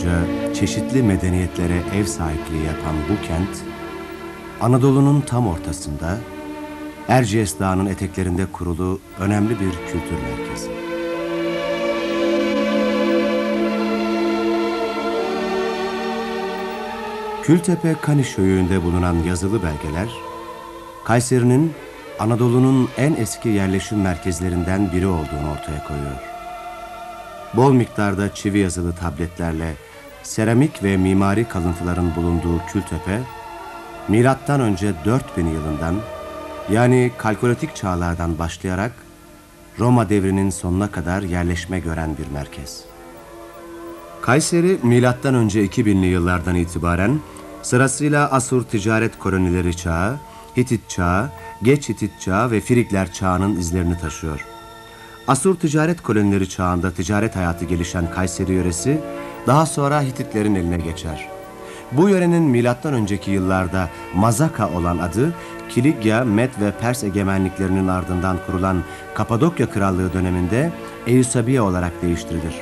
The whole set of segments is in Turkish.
Boyunca çeşitli medeniyetlere ev sahipliği yapan bu kent, Anadolu'nun tam ortasında, Erciyes Dağı'nın eteklerinde kurulu önemli bir kültür merkezi. Kültepe Kaniş Höyüğü'nde bulunan yazılı belgeler, Kayseri'nin Anadolu'nun en eski yerleşim merkezlerinden biri olduğunu ortaya koyuyor. Bol miktarda çivi yazılı tabletlerle seramik ve mimari kalıntıların bulunduğu Kültepe, milattan önce 4000 yılından yani kalkolitik çağlardan başlayarak Roma devrinin sonuna kadar yerleşme gören bir merkez. Kayseri milattan önce 2000'li yıllardan itibaren sırasıyla Asur ticaret kolonileri çağı, Hitit çağı, Geç Hitit çağı ve Frigler çağının izlerini taşıyor. Asur ticaret kolonileri çağında ticaret hayatı gelişen Kayseri yöresi daha sonra Hititlerin eline geçer. Bu yörenin milattan önceki yıllarda Mazaka olan adı Kilikya, Med ve Pers egemenliklerinin ardından kurulan Kapadokya Krallığı döneminde Eusabiye olarak değiştirilir.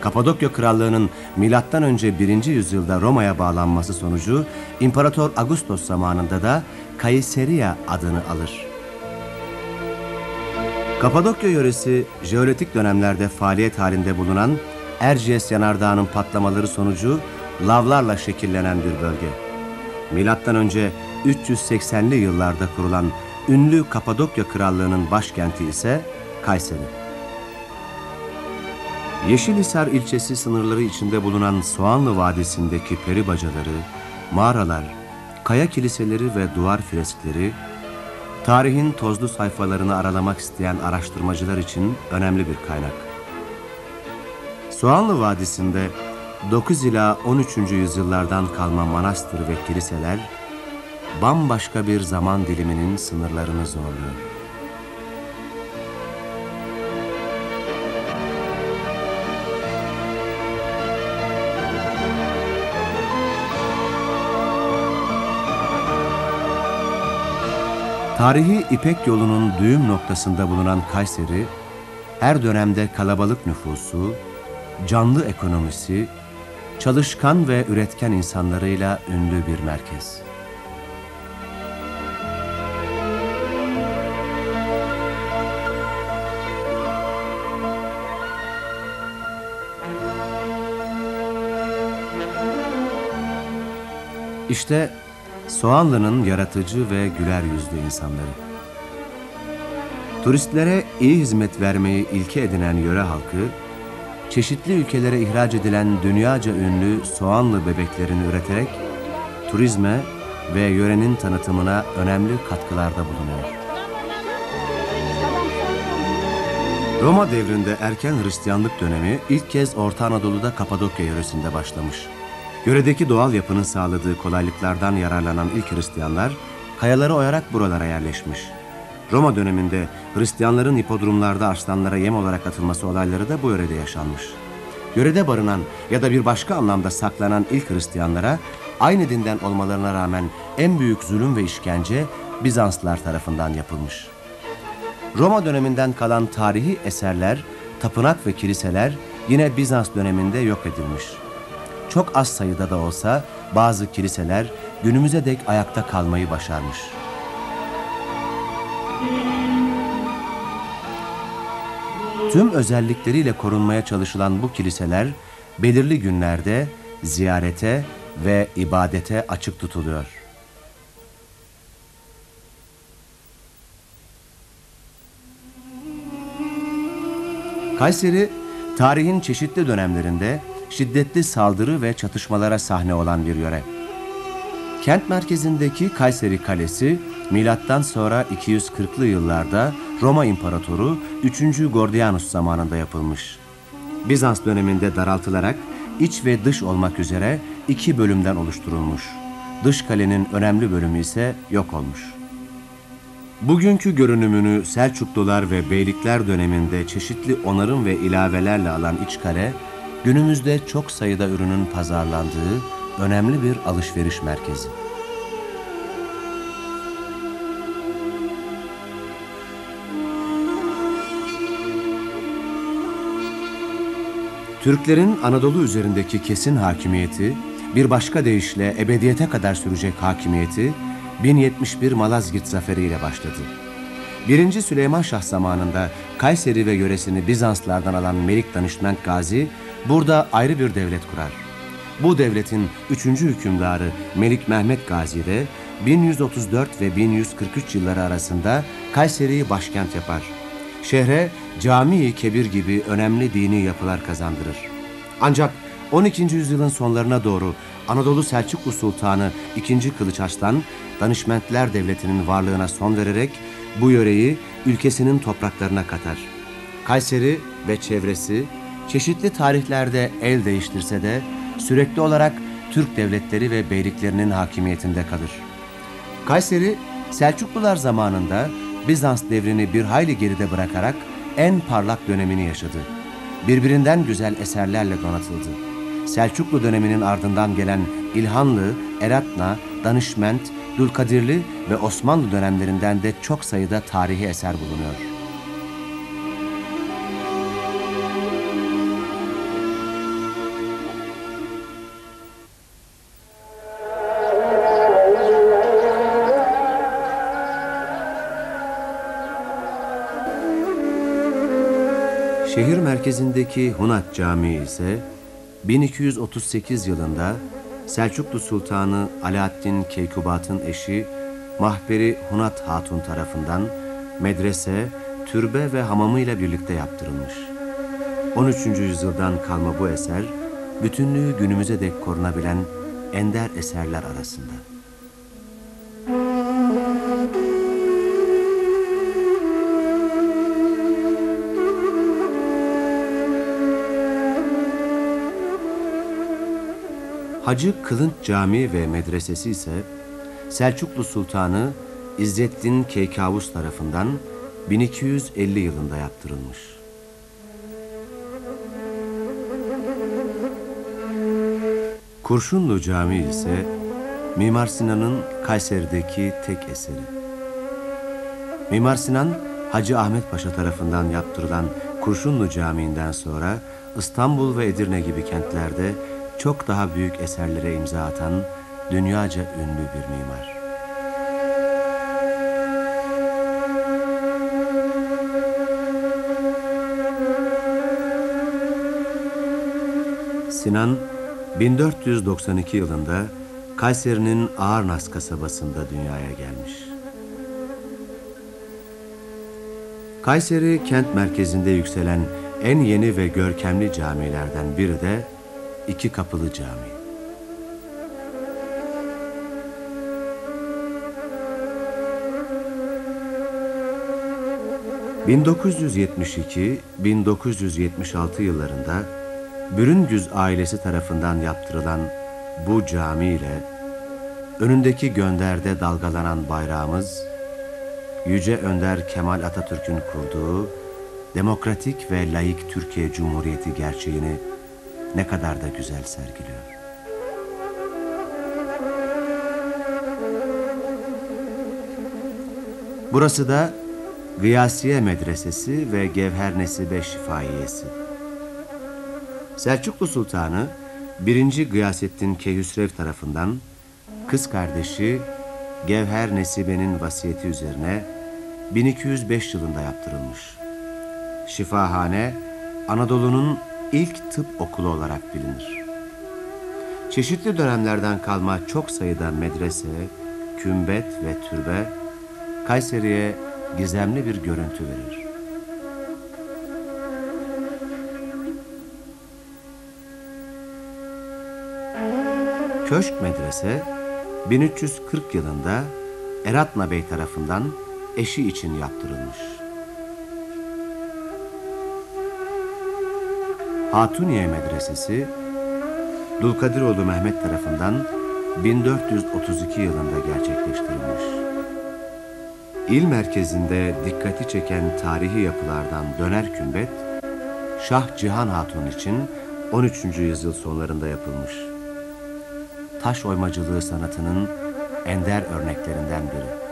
Kapadokya Krallığı'nın milattan önce 1. yüzyılda Roma'ya bağlanması sonucu İmparator Augustos zamanında da Kayseriya adını alır. Kapadokya yöresi jeolitik dönemlerde faaliyet halinde bulunan Erciyes yanardağının patlamaları sonucu lavlarla şekillenen bir bölge. Milattan önce 380'li yıllarda kurulan ünlü Kapadokya Krallığı'nın başkenti ise Kayseri. Yeşilhisar ilçesi sınırları içinde bulunan Soğanlı Vadisi'ndeki peri bacaları, mağaralar, kaya kiliseleri ve duvar freskleri, tarihin tozlu sayfalarını aralamak isteyen araştırmacılar için önemli bir kaynak. Soğanlı Vadisi'nde 9 ila 13. yüzyıllardan kalma manastır ve kiliseler, bambaşka bir zaman diliminin sınırlarını zorluyor. Tarihi İpek yolunun düğüm noktasında bulunan Kayseri, her dönemde kalabalık nüfusu, canlı ekonomisi, çalışkan ve üretken insanlarıyla ünlü bir merkez. İşte Soğanlı'nın yaratıcı ve güler yüzlü insanları. Turistlere iyi hizmet vermeyi ilke edinen yöre halkı, çeşitli ülkelere ihraç edilen dünyaca ünlü soğanlı bebeklerini üreterek turizme ve yörenin tanıtımına önemli katkılarda bulunuyor. Roma devrinde erken Hristiyanlık dönemi ilk kez Orta Anadolu'da Kapadokya yöresinde başlamış. Yöredeki doğal yapının sağladığı kolaylıklardan yararlanan ilk Hristiyanlar, kayaları oyarak buralara yerleşmiş. Roma döneminde Hristiyanların hipodromlarda arslanlara yem olarak atılması olayları da bu yörede yaşanmış. Yörede barınan ya da bir başka anlamda saklanan ilk Hristiyanlara aynı dinden olmalarına rağmen en büyük zulüm ve işkence Bizanslılar tarafından yapılmış. Roma döneminden kalan tarihi eserler, tapınak ve kiliseler yine Bizans döneminde yok edilmiş. Çok az sayıda da olsa bazı kiliseler günümüze dek ayakta kalmayı başarmış. Tüm özellikleriyle korunmaya çalışılan bu kiliseler belirli günlerde ziyarete ve ibadete açık tutuluyor. Kayseri, tarihin çeşitli dönemlerinde şiddetli saldırı ve çatışmalara sahne olan bir yöre. Kent merkezindeki Kayseri Kalesi, milattan sonra 240'lı yıllarda Roma İmparatoru 3. Gordianus zamanında yapılmış. Bizans döneminde daraltılarak iç ve dış olmak üzere iki bölümden oluşturulmuş. Dış kalenin önemli bölümü ise yok olmuş. Bugünkü görünümünü Selçuklular ve Beylikler döneminde çeşitli onarım ve ilavelerle alan iç kale, günümüzde çok sayıda ürünün pazarlandığı önemli bir alışveriş merkezi. Türklerin Anadolu üzerindeki kesin hakimiyeti, bir başka deyişle ebediyete kadar sürecek hakimiyeti 1071 Malazgirt zaferiyle başladı. 1. Süleyman Şah zamanında Kayseri ve yöresini Bizanslardan alan Melik Danışment Gazi burada ayrı bir devlet kurar. Bu devletin üçüncü hükümdarı Melik Mehmet Gazi de 1134 ve 1143 yılları arasında Kayseri'yi başkent yapar. Şehre cami kebir gibi önemli dini yapılar kazandırır. Ancak 12. yüzyılın sonlarına doğru Anadolu Selçuklu Sultanı II. Kılıç Arslan, Danışmentler Devleti'nin varlığına son vererek bu yöreyi ülkesinin topraklarına katar. Kayseri ve çevresi çeşitli tarihlerde el değiştirse de sürekli olarak Türk devletleri ve beyliklerinin hakimiyetinde kalır. Kayseri, Selçuklular zamanında Bizans devrini bir hayli geride bırakarak en parlak dönemini yaşadı. Birbirinden güzel eserlerle donatıldı. Selçuklu döneminin ardından gelen İlhanlı, Eratna, Danışment, Dülkadirli ve Osmanlı dönemlerinden de çok sayıda tarihi eser bulunuyor. Şehir merkezindeki Hunat Camii ise 1238 yılında Selçuklu Sultanı Alaaddin Keykubat'ın eşi Mahberi Hunat Hatun tarafından medrese, türbe ve hamamıyla birlikte yaptırılmış. 13. yüzyıldan kalma bu eser, bütünlüğü günümüze dek korunabilen ender eserler arasında. Hacı Kılınç Camii ve Medresesi ise Selçuklu Sultanı İzzettin Keykavus tarafından 1250 yılında yaptırılmış. Kurşunlu Camii ise Mimar Sinan'ın Kayseri'deki tek eseri. Mimar Sinan, Hacı Ahmet Paşa tarafından yaptırılan Kurşunlu Camii'nden sonra İstanbul ve Edirne gibi kentlerde çok daha büyük eserlere imza atan dünyaca ünlü bir mimar. Sinan 1492 yılında Kayseri'nin Ağırnas kasabasında dünyaya gelmiş. Kayseri kent merkezinde yükselen en yeni ve görkemli camilerden biri de İki Kapılı Camii. ...1972-1976 yıllarında... ...Bürüngüz ailesi tarafından yaptırılan bu cami ile... ...önündeki gönderde dalgalanan bayrağımız... ...Yüce Önder Kemal Atatürk'ün kurduğu... ...demokratik ve layık Türkiye Cumhuriyeti gerçeğini ne kadar da güzel sergiliyor. Burası da Gıyasiye Medresesi ve Gevher Nesibe Şifaiyesi. Selçuklu Sultanı 1. Gıyasettin Keyhüsrev tarafından kız kardeşi Gevher Nesibe'nin vasiyeti üzerine 1205 yılında yaptırılmış. Şifahane Anadolu'nun ilk tıp okulu olarak bilinir. Çeşitli dönemlerden kalma çok sayıda medrese, kümbet ve türbe Kayseri'ye gizemli bir görüntü verir. Köşk Medrese 1340 yılında Eratna Bey tarafından eşi için yaptırılmış. Hatuniye Medresesi, Dulkadiroğlu Mehmet tarafından 1432 yılında gerçekleştirilmiş. İl merkezinde dikkati çeken tarihi yapılardan döner kümbet, Şah Cihan Hatun için 13. yüzyıl sonlarında yapılmış. Taş oymacılığı sanatının ender örneklerinden biri.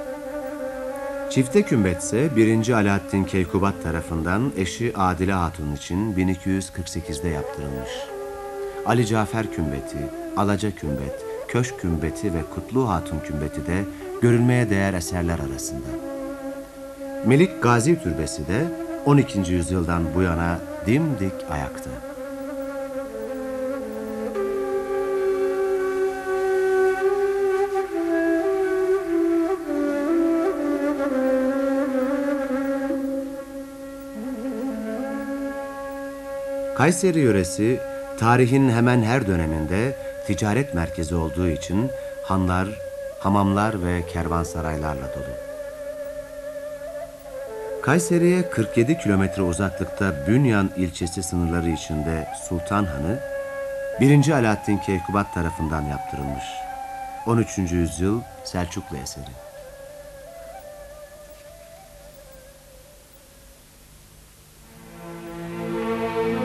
Çifte kümbet ise 1. Alaaddin Keykubat tarafından eşi Adile Hatun için 1248'de yaptırılmış. Ali Cafer kümbeti, Alaca kümbet, Köşk kümbeti ve Kutlu Hatun kümbeti de görülmeye değer eserler arasında. Melik Gazi Türbesi de 12. yüzyıldan bu yana dimdik ayakta. Kayseri yöresi tarihin hemen her döneminde ticaret merkezi olduğu için hanlar, hamamlar ve kervansaraylarla dolu. Kayseri'ye 47 kilometre uzaklıkta Bünyan ilçesi sınırları içinde Sultan Hanı, 1. Alaaddin Keykubat tarafından yaptırılmış. 13. yüzyıl Selçuklu eseri.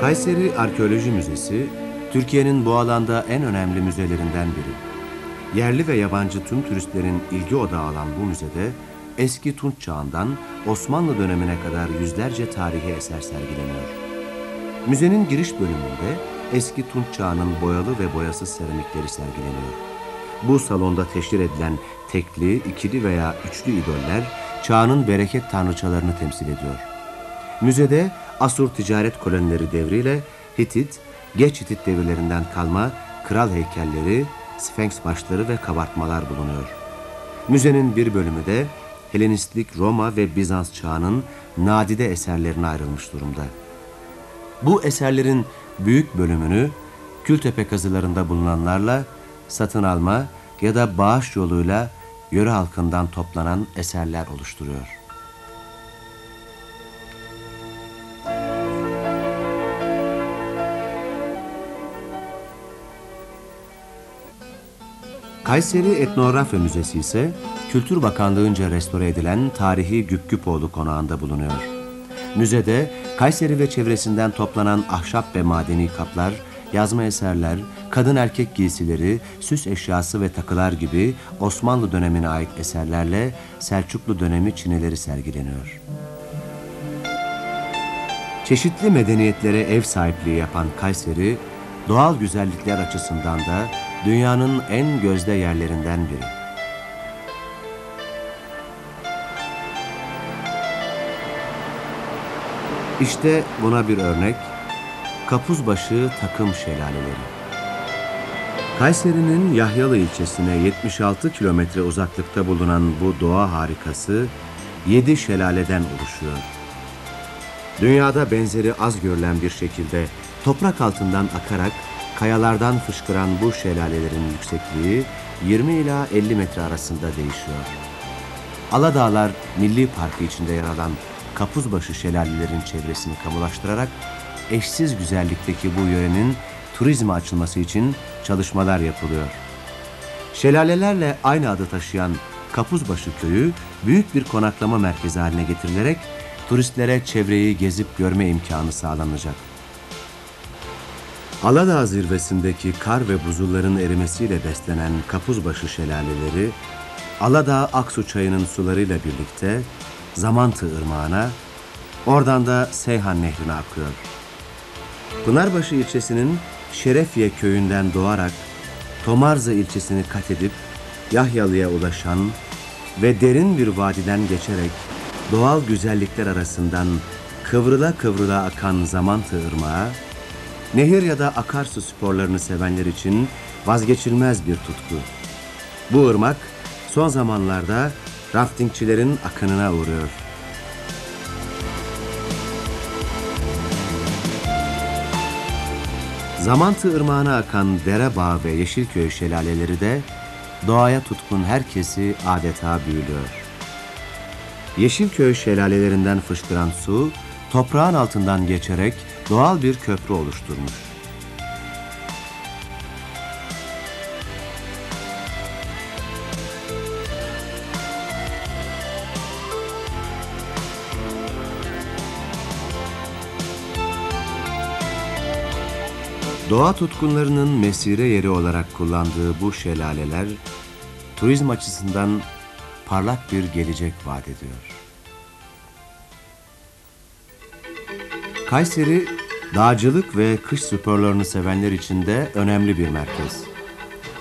Kayseri Arkeoloji Müzesi, Türkiye'nin bu alanda en önemli müzelerinden biri. Yerli ve yabancı tüm turistlerin ilgi odağı alan bu müzede, eski Tunç çağından Osmanlı dönemine kadar yüzlerce tarihi eser sergileniyor. Müzenin giriş bölümünde eski Tunç çağının boyalı ve boyasız seramikleri sergileniyor. Bu salonda teşhir edilen tekli, ikili veya üçlü idoller çağının bereket tanrıçalarını temsil ediyor. Müzede Asur ticaret kolonileri devriyle Hitit, geç Hitit devirlerinden kalma kral heykelleri, sfenks başları ve kabartmalar bulunuyor. Müzenin bir bölümü de Helenistlik Roma ve Bizans çağının nadide eserlerine ayrılmış durumda. Bu eserlerin büyük bölümünü Kültepe kazılarında bulunanlarla satın alma ya da bağış yoluyla yöre halkından toplanan eserler oluşturuyor. Kayseri Etnografya Müzesi ise Kültür Bakanlığı'nca restore edilen tarihi Güpgüpoğlu konağında bulunuyor. Müzede Kayseri ve çevresinden toplanan ahşap ve madeni kaplar, yazma eserler, kadın erkek giysileri, süs eşyası ve takılar gibi Osmanlı dönemine ait eserlerle Selçuklu dönemi çineleri sergileniyor. Çeşitli medeniyetlere ev sahipliği yapan Kayseri, doğal güzellikler açısından da dünyanın en gözde yerlerinden biri. İşte buna bir örnek, Kapuzbaşı Takım Şelaleleri. Kayseri'nin Yahyalı ilçesine 76 kilometre uzaklıkta bulunan bu doğa harikası, yedi şelaleden oluşuyor. Dünyada benzeri az görülen bir şekilde toprak altından akarak kayalardan fışkıran bu şelalelerin yüksekliği 20 ila 50 metre arasında değişiyor. Aladağlar Milli Parkı içinde yer alan Kapuzbaşı şelalelerin çevresini kamulaştırarak eşsiz güzellikteki bu yörenin turizme açılması için çalışmalar yapılıyor. Şelalelerle aynı adı taşıyan Kapuzbaşı köyü büyük bir konaklama merkezi haline getirilerek turistlere çevreyi gezip görme imkanı sağlanacak. Aladağ zirvesindeki kar ve buzulların erimesiyle beslenen Kapuzbaşı şelaleleri, Aladağ Aksu çayının sularıyla birlikte Zamantı ırmağına, oradan da Seyhan nehrine akıyor. Pınarbaşı ilçesinin Şerefiye köyünden doğarak Tomarza ilçesini kat edip Yahyalı'ya ulaşan ve derin bir vadiden geçerek doğal güzellikler arasından kıvrıla kıvrıla akan Zamantı ırmağı, Nehir ya da akarsu sporlarını sevenler için vazgeçilmez bir tutku. Bu ırmak son zamanlarda raftingçilerin akınına uğruyor. Zamantı ırmağına akan Derebağ ve Yeşilköy şelaleleri de doğaya tutkun herkesi adeta büyülüyor. Yeşilköy şelalelerinden fışkıran su toprağın altından geçerek doğal bir köprü oluşturmuş. Doğa tutkunlarının mesire yeri olarak kullandığı bu şelaleler turizm açısından parlak bir gelecek vaat ediyor. Kayseri, dağcılık ve kış sporlarını sevenler için de önemli bir merkez.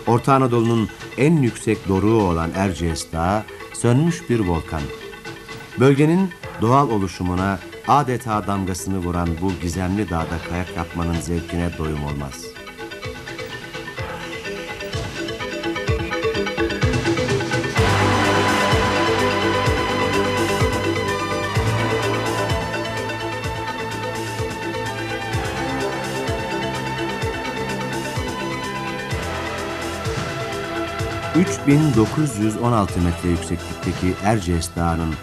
Orta Anadolu'nun en yüksek doruğu olan Erciyes Dağı, sönmüş bir volkan. Bölgenin doğal oluşumuna adeta damgasını vuran bu gizemli dağda kayak yapmanın zevkine doyum olmaz. ...3916 metre yükseklikteki Erciyes Dağı'nın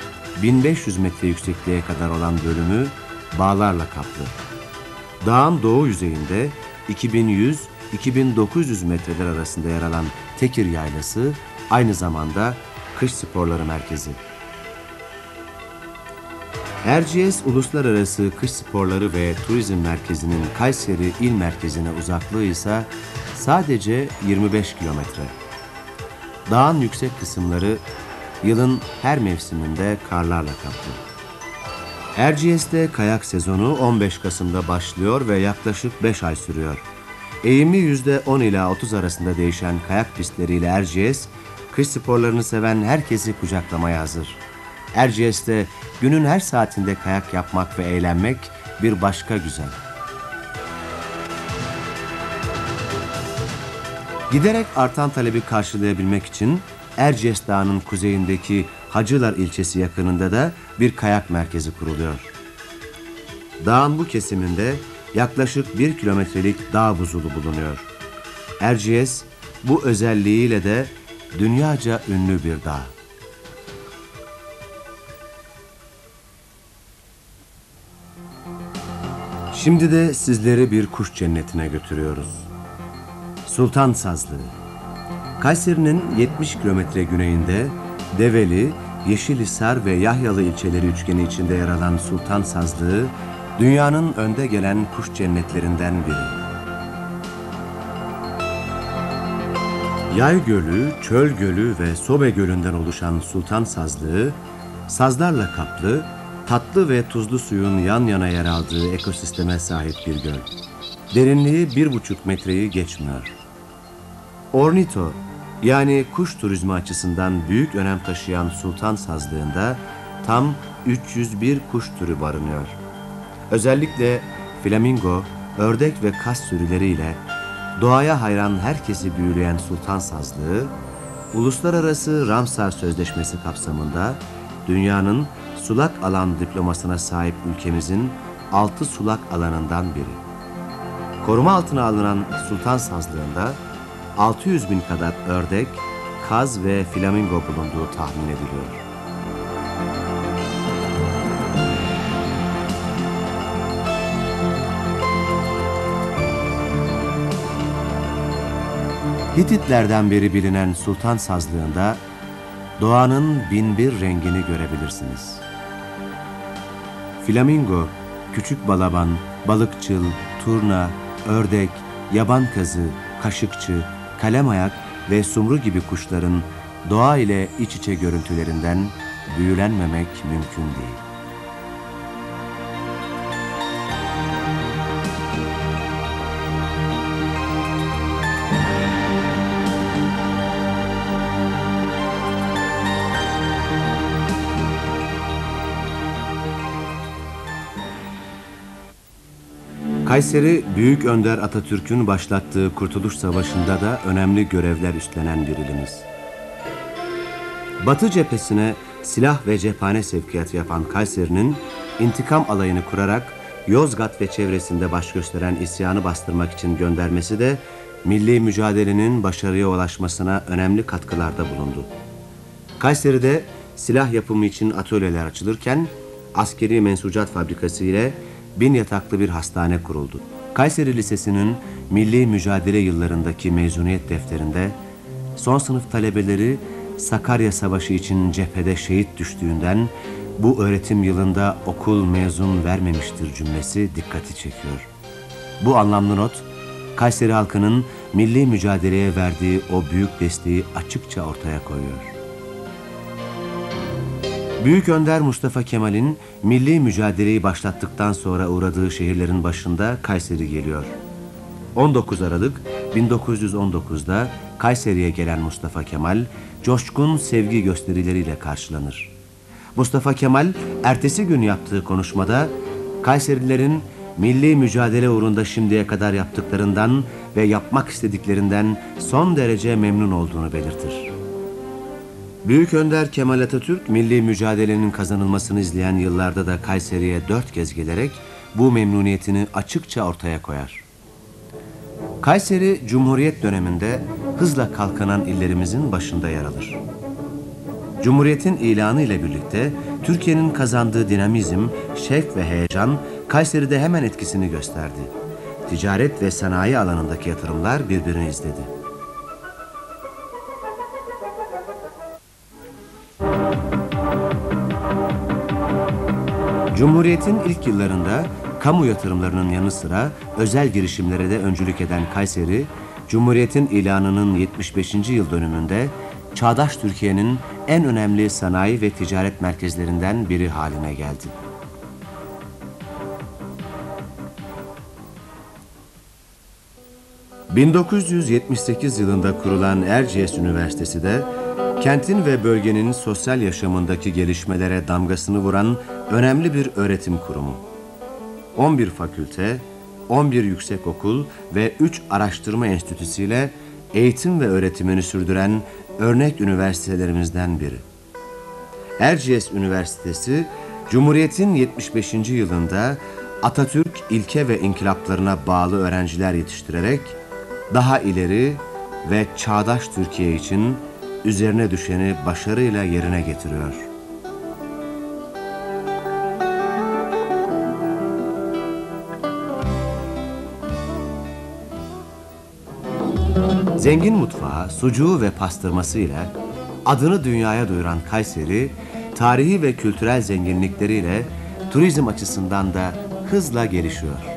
1500 metre yüksekliğe kadar olan bölümü bağlarla kaplı. Dağın doğu yüzeyinde 2100-2900 metreler arasında yer alan Tekir Yaylası aynı zamanda kış sporları merkezi. Erciyes Uluslararası Kış Sporları ve Turizm Merkezi'nin Kayseri il merkezine uzaklığı ise sadece 25 kilometre. Dağın yüksek kısımları yılın her mevsiminde karlarla kaplı. Erciyes'te kayak sezonu 15 Kasım'da başlıyor ve yaklaşık 5 ay sürüyor. Eğimi %10 ila 30 arasında değişen kayak pistleriyle Erciyes, kış sporlarını seven herkesi kucaklamaya hazır. Erciyes'te günün her saatinde kayak yapmak ve eğlenmek bir başka güzel. Giderek artan talebi karşılayabilmek için Erciyes Dağı'nın kuzeyindeki Hacılar ilçesi yakınında da bir kayak merkezi kuruluyor. Dağın bu kesiminde yaklaşık bir kilometrelik dağ buzulu bulunuyor. Erciyes bu özelliğiyle de dünyaca ünlü bir dağ. Şimdi de sizleri bir kuş cennetine götürüyoruz. Sultan Sazlığı. Kayseri'nin 70 kilometre güneyinde Develi, Yeşilhisar ve Yahyalı ilçeleri üçgeni içinde yer alan Sultan Sazlığı, dünyanın önde gelen kuş cennetlerinden biri. Yay Gölü, Çöl Gölü ve Sobe Gölü'nden oluşan Sultan Sazlığı, sazlarla kaplı, tatlı ve tuzlu suyun yan yana yer aldığı ekosisteme sahip bir göl. Derinliği bir buçuk metreyi geçmiyor. Ornito, yani kuş turizmi açısından büyük önem taşıyan Sultan Sazlığı'nda tam 301 kuş türü barınıyor. Özellikle flamingo, ördek ve kas sürüleriyle doğaya hayran herkesi büyüleyen Sultan Sazlığı, Uluslararası Ramsar Sözleşmesi kapsamında dünyanın sulak alan diplomasına sahip ülkemizin altı sulak alanından biri. Koruma altına alınan Sultan Sazlığı'nda 600 bin kadar ördek, kaz ve flamingo bulunduğu tahmin ediliyor. Hititlerden beri bilinen Sultan Sazlığı'nda doğanın binbir rengini görebilirsiniz. Flamingo, küçük balaban, balıkçıl, turna, ördek, yaban kazı, kaşıkçı, kalem ayak ve sumru gibi kuşların doğa ile iç içe görüntülerinden büyülenmemek mümkün değil. Kayseri, Büyük Önder Atatürk'ün başlattığı Kurtuluş Savaşı'nda da önemli görevler üstlenen bir ilimiz. Batı cephesine silah ve cephane sevkiyatı yapan Kayseri'nin intikam alayını kurarak Yozgat ve çevresinde baş gösteren isyanı bastırmak için göndermesi de milli mücadelenin başarıya ulaşmasına önemli katkılarda bulundu. Kayseri'de silah yapımı için atölyeler açılırken askeri mensucat fabrikası ile bin yataklı bir hastane kuruldu. Kayseri Lisesi'nin milli mücadele yıllarındaki mezuniyet defterinde son sınıf talebeleri Sakarya Savaşı için cephede şehit düştüğünden bu öğretim yılında okul mezun vermemiştir cümlesi dikkati çekiyor. Bu anlamlı not, Kayseri halkının milli mücadeleye verdiği o büyük desteği açıkça ortaya koyuyor. Büyük Önder Mustafa Kemal'in milli mücadeleyi başlattıktan sonra uğradığı şehirlerin başında Kayseri geliyor. 19 Aralık 1919'da Kayseri'ye gelen Mustafa Kemal coşkun sevgi gösterileriyle karşılanır. Mustafa Kemal ertesi gün yaptığı konuşmada Kayserilerin milli mücadele uğrunda şimdiye kadar yaptıklarından ve yapmak istediklerinden son derece memnun olduğunu belirtir. Büyük Önder Kemal Atatürk milli mücadelenin kazanılmasını izleyen yıllarda da Kayseri'ye dört kez gelerek bu memnuniyetini açıkça ortaya koyar. Kayseri Cumhuriyet döneminde hızla kalkanan illerimizin başında yer alır. Cumhuriyetin ilanı ile birlikte Türkiye'nin kazandığı dinamizm, şevk ve heyecan Kayseri'de hemen etkisini gösterdi. Ticaret ve sanayi alanındaki yatırımlar birbirini izledi. Cumhuriyetin ilk yıllarında kamu yatırımlarının yanı sıra özel girişimlere de öncülük eden Kayseri, Cumhuriyetin ilanının 75. yıl dönümünde çağdaş Türkiye'nin en önemli sanayi ve ticaret merkezlerinden biri haline geldi. ...1978 yılında kurulan Erciyes Üniversitesi de... ...kentin ve bölgenin sosyal yaşamındaki gelişmelere damgasını vuran... ...önemli bir öğretim kurumu. 11 fakülte, 11 yüksekokul ve 3 araştırma enstitüsüyle eğitim ve öğretimini sürdüren örnek üniversitelerimizden biri. Erciyes Üniversitesi, Cumhuriyet'in 75. yılında Atatürk ilke ve inkılaplarına bağlı öğrenciler yetiştirerek daha ileri ve çağdaş Türkiye için üzerine düşeni başarıyla yerine getiriyor. Zengin mutfağı, sucuğu ve pastırmasıyla adını dünyaya duyuran Kayseri, tarihi ve kültürel zenginlikleriyle turizm açısından da hızla gelişiyor.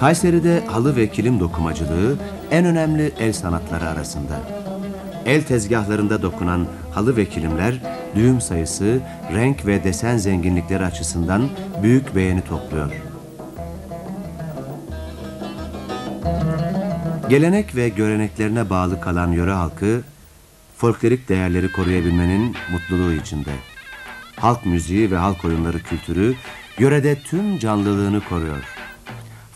Kayseri'de halı ve kilim dokumacılığı en önemli el sanatları arasında. El tezgahlarında dokunan halı ve kilimler düğüm sayısı, renk ve desen zenginlikleri açısından büyük beğeni topluyor. Gelenek ve göreneklerine bağlı kalan yöre halkı, folklorik değerleri koruyabilmenin mutluluğu içinde. Halk müziği ve halk oyunları kültürü yörede tüm canlılığını koruyor.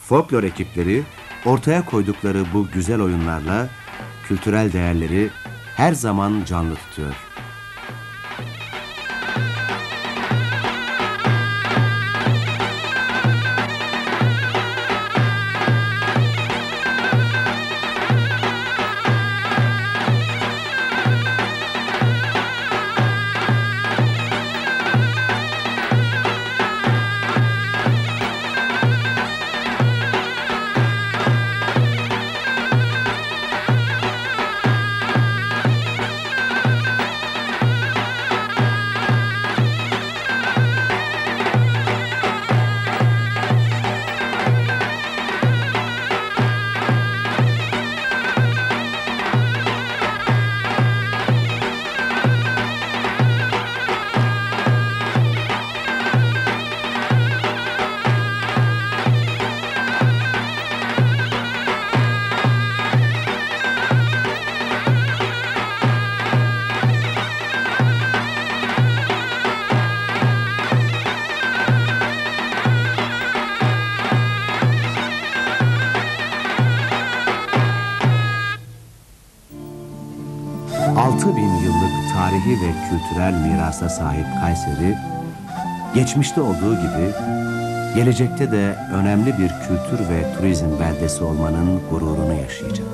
Folklor ekipleri ortaya koydukları bu güzel oyunlarla kültürel değerleri her zaman canlı tutuyor. Kültürel mirasa sahip Kayseri, geçmişte olduğu gibi gelecekte de önemli bir kültür ve turizm beldesi olmanın gururunu yaşayacak.